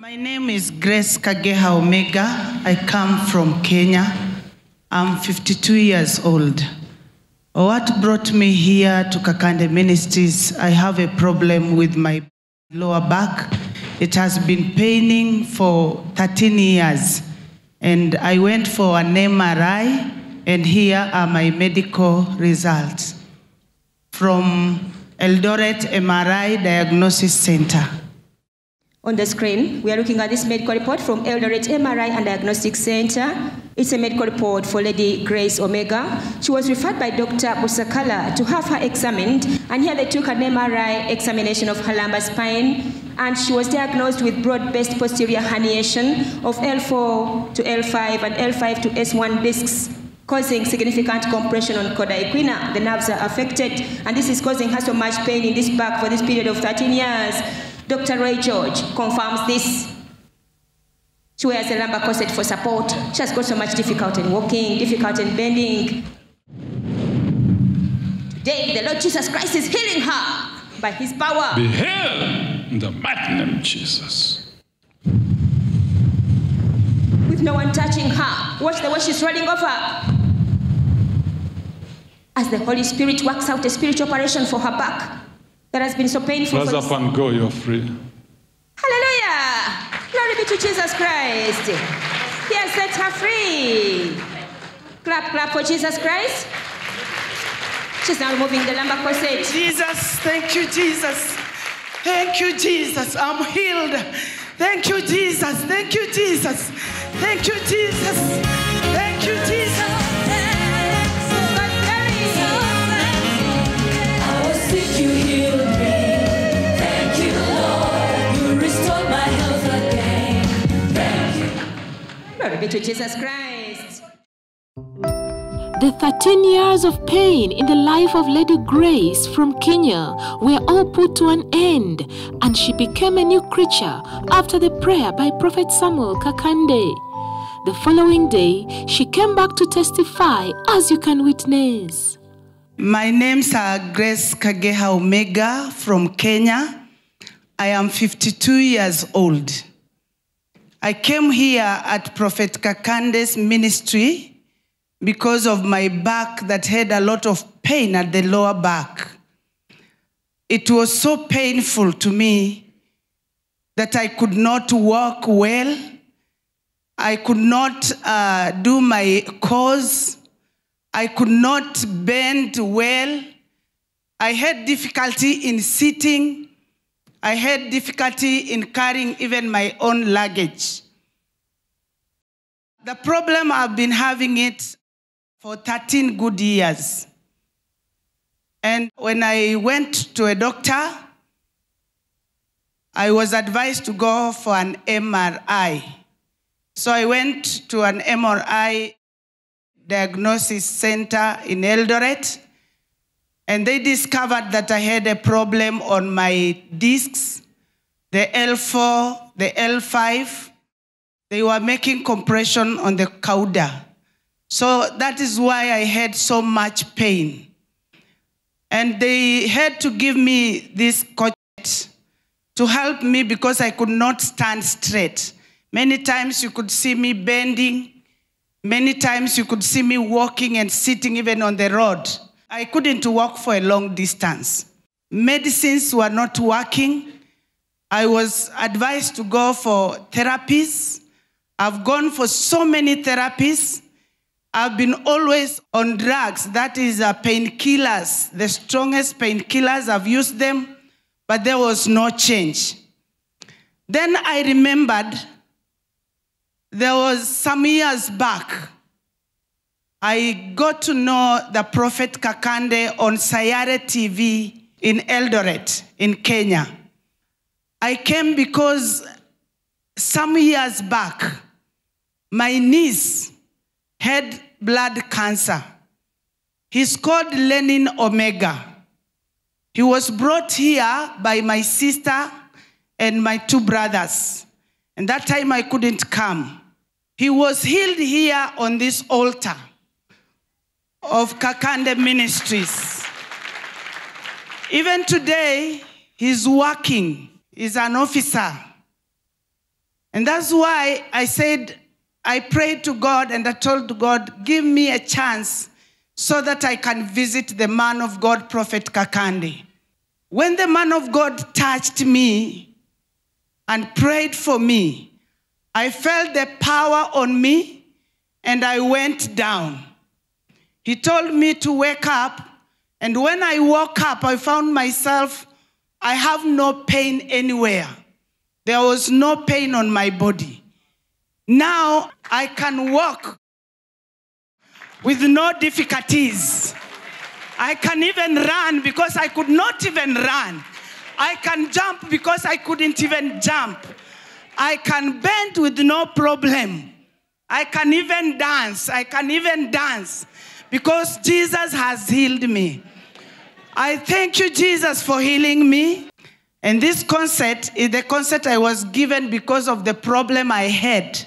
My name is Grace Kageha Omega. I come from Kenya. I'm 52 years old. What brought me here to Kakande Ministries, I have a problem with my lower back. It has been paining for 13 years. And I went for an MRI, and here are my medical results from Eldoret MRI Diagnosis Center. On the screen, we are looking at this medical report from Eldoret MRI and Diagnostic Center. It's a medical report for Lady Grace Omega. She was referred by Dr. Busakala to have her examined, and here they took an MRI examination of her lumbar spine, and she was diagnosed with broad-based posterior herniation of L4 to L5 and L5 to S1 discs causing significant compression on cauda equina. The nerves are affected, and this is causing her so much pain in this back for this period of 13 years. Dr. Ray George confirms this. She wears a lumbar corset for support. She has got so much difficulty in walking, difficulty in bending. Today, the Lord Jesus Christ is healing her by his power. Be healed in the mighty name of Jesus. With no one touching her. Watch the way she's rolling over. As the Holy Spirit works out a spiritual operation for her back that has been so painful. Rise for up and go, you're free. Hallelujah! Glory be to Jesus Christ. He has set her free. Clap, clap for Jesus Christ. She's now removing the lumbar corset. Jesus, thank you, Jesus. Thank you, Jesus. I'm healed. Thank you, Jesus. Thank you, Jesus. Thank you, Jesus. Glory be to Jesus Christ. The 13 years of pain in the life of Lady Grace from Kenya were all put to an end, and she became a new creature after the prayer by Prophet Samuel Kakande. The following day, she came back to testify, as you can witness. My name's uh, Grace Kageha Omega from Kenya. I am 52 years old. I came here at Prophet Kakande's ministry because of my back that had a lot of pain at the lower back. It was so painful to me that I could not walk well. I could not uh, do my cause. I could not bend well. I had difficulty in sitting. I had difficulty in carrying even my own luggage. The problem I've been having it for 13 good years. And when I went to a doctor, I was advised to go for an MRI. So I went to an MRI diagnosis center in Eldoret, and they discovered that I had a problem on my discs, the L4, the L5. They were making compression on the cauda. So that is why I had so much pain. And they had to give me this corset to help me because I could not stand straight. Many times you could see me bending. Many times you could see me walking and sitting even on the road. I couldn't walk for a long distance. Medicines were not working. I was advised to go for therapies. I've gone for so many therapies. I've been always on drugs, that is uh, painkillers, the strongest painkillers. I've used them, but there was no change. Then I remembered there was some years back, I got to know the Prophet Kakande on Sayare TV in Eldoret, in Kenya. I came because some years back, my niece had blood cancer. He's called Lenin Omega. He was brought here by my sister and my two brothers. And that time I couldn't come. He was healed here on this altar of Kakande Ministries. Even today, he's working. He's an officer And that's why I said, I prayed to God and I told God, give me a chance so that I can visit the man of God, Prophet Kakande. When the man of God touched me and prayed for me, I felt the power on me and I went down. He told me to wake up, and when I woke up, I found myself, I have no pain anywhere. There was no pain on my body. Now I can walk with no difficulties. I can even run because I could not even run. I can jump because I couldn't even jump. I can bend with no problem. I can even dance. I can even dance because Jesus has healed me. I thank you, Jesus, for healing me. And this corset is the corset I was given because of the problem I had.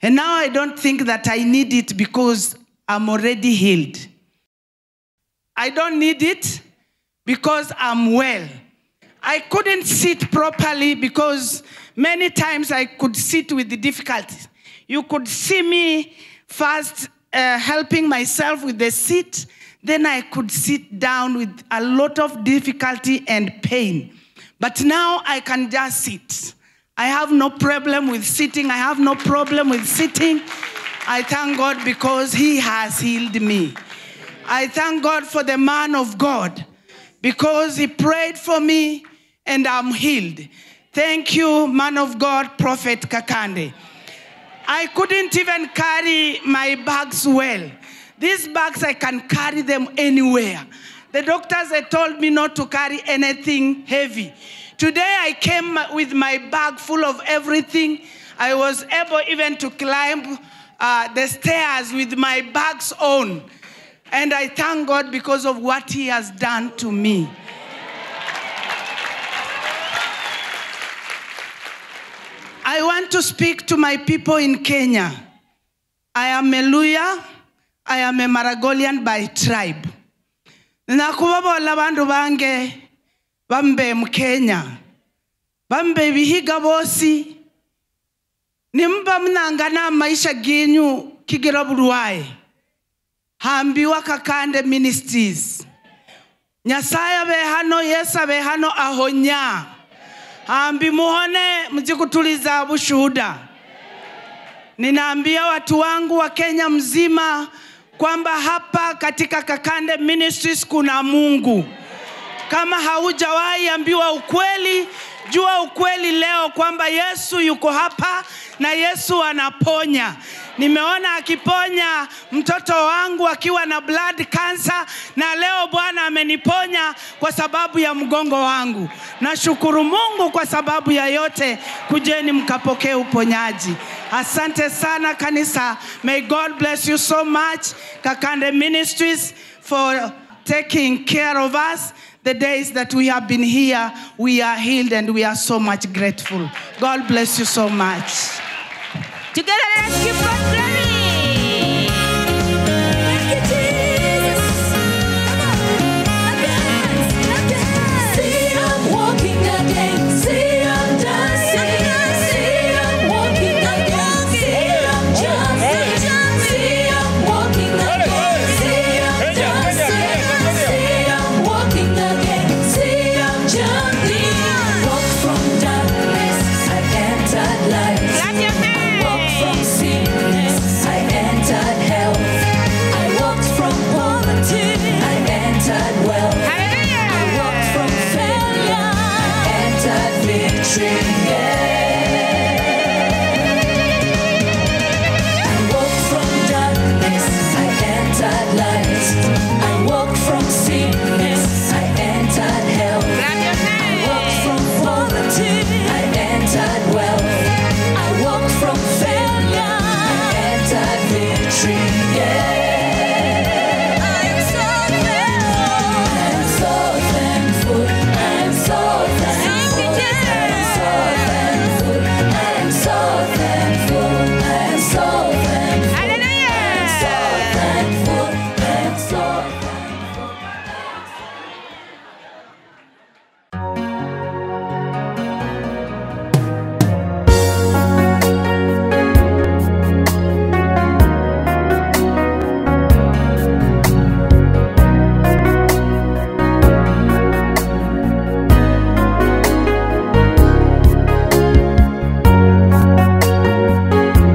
And now I don't think that I need it because I'm already healed. I don't need it because I'm well. I couldn't sit properly because many times I could sit with the difficulties. You could see me first uh, helping myself with the seat, then I could sit down with a lot of difficulty and pain. But now I can just sit. I have no problem with sitting. I have no problem with sitting. I thank God because He has healed me. I thank God for the man of God because he prayed for me and I'm healed. Thank you, man of God, Prophet Kakande. I couldn't even carry my bags well. These bags, I can carry them anywhere. The doctors had told me not to carry anything heavy. Today, I came with my bag full of everything. I was able even to climb uh, the stairs with my bags on. And I thank God because of what He has done to me. I want to speak to my people in Kenya. I am a Luya. I am a Maragolian by tribe. Nakubabola bandu bange bambe mkenya Kenya. Bambe bihiga bosi. Nimba mnangana maisha ginyu kigira bulwaye. Hambiwa Kakande Ministries. Nyasaye abe hano, Yesu abe hano ahonya. Hambi muone mzikutuliza bushuhuda. Ninaambia watu wangu wa Kenya mzima kwamba hapa katika Kakande Ministries kuna Mungu. Kama haujawahi ambiwa ukweli, jua ukweli leo kwamba Yesu yuko hapa na Yesu anaponya. Nimeona akiponya mtoto wangu akiwa na blood cancer, na leo Bwana ameniponya kwa sababu ya mgongo wangu. Nashukuru Mungu kwa sababu ya yote. Kujeni mkapokee uponyaji. Asante sana kanisa. May God bless you so much, Kakande Ministries, for taking care of us. The days that we have been here, we are healed and we are so much grateful. God bless you so much. Together, let's give.